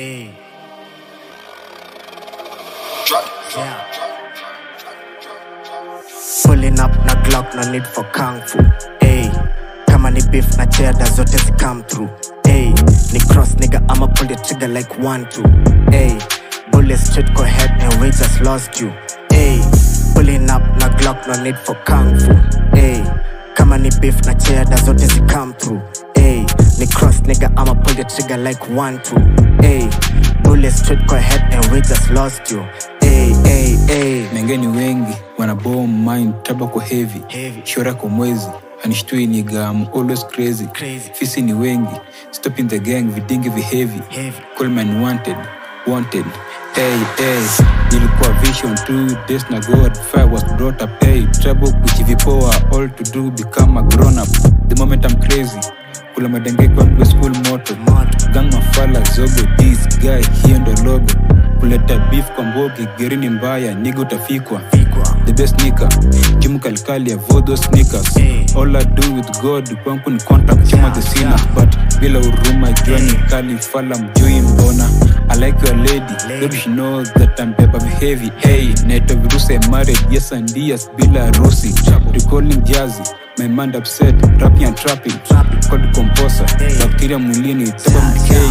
Hey. Yeah. Pulling up na Glock, no need for kung fu. Hey. Kama ni beef na that's zote zi come through. Hey. Ni cross nigga, I'ma pull the trigger like one two. Hey. Bullet straight go head and we just lost you. Hey. Pulling up na Glock, no need for kung fu. Hey. Kama ni beef na that's zote zi come through. Hey. Ni cross nigga, I'ma pull the trigger like one two. ay bullets straight kwa head and we just lost you ay ay ay mengeni wengi wanabom mind taba kwa heavy, shora kwa mwezi anishtui ni gam always crazy. crazy fisi ni wengi stop in the gang vidingi vihevi coleman wanted wanted hey, hey. nilikuwa vision two days na god fire was brought up hey, trouble vipoa all to do become a grown up the moment i'm crazy kula madenge kwa school zogo this guy hiyo ndo logo kuleta beef kwa mbogi geri ni mbaya niga utafikwa the best nika jimu kalikali avoid those sneakers eh. all i do with god kwangu ni contract chama the sina but bila huruma jua eh. ni kali fala mjui mbona I like your lady, baby she knows that I'm pepper heavy Hey, naitwa Viruse married, yes and yes, bila harusi Recalling jazzy, my mind upset, rapping and trapping called composer, eh. bacteria mulini mwilini, taba mkei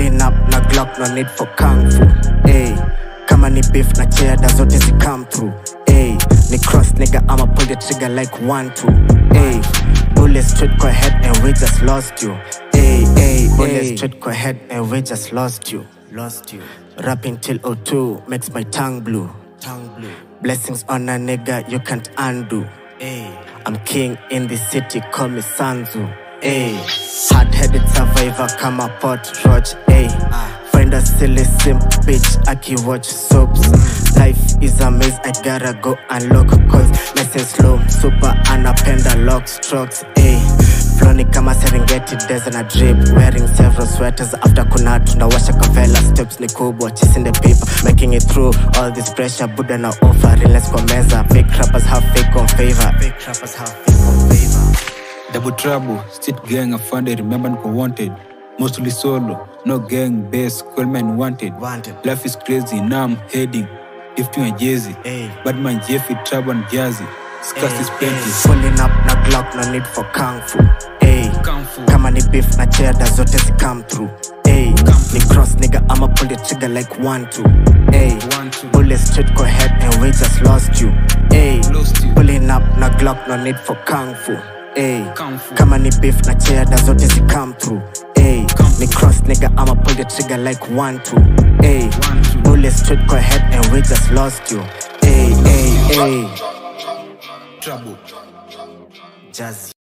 clean up na glock no need for kung fu hey, kama ni beef na cheda zote zi come through hey, ni cross nigga I'ma pull the trigger like one two hey, bullet straight go head and we just lost you hey, hey, bullet straight go head and we just lost you lost you rapping till o2 makes my tongue blue tongue blue blessings on a nigga you can't undo hey. i'm king in the city call me sanzu Ay. Hard-headed survivor come pot roach ay. Find a silly simp bitch I watch soaps Life is a maze, I gotta go unlock Cause nice slow, super anapenda lock strokes ay. Floni kama Serengeti desert a drip Wearing several sweaters after kuna tunawasha kavela Steps ni kubwa, chasing the paper Making it through all this pressure Buddha na offer, Let's go meza Fake rappers have fake on favor Fake rappers have Double trouble, street gang offended, remember, for wanted. Mostly solo, no gang bass, cool man wanted. wanted. Life is crazy, now I'm heading. If you and Jay-Z, hey. Badman Jeffy, trouble and jazzy. Scars is plenty. Pulling up na Glock, no need for kung fu. Hey. Kung fu. Kama ni beef na chair, that's what zi come through. Ni cross nigga, I'ma pull the trigger like one two. Ayy, One, two. Bullet straight go ahead and we just lost you. Ayy, Pulling up no Glock, no need for kung fu. Ay, kama ni beef na cheddar zote zi come through Ay, ni cross nigga I'ma pull the trigger like one two Ay, bullet straight go ahead and we just lost you Ay, ay, ay Trouble Jazzy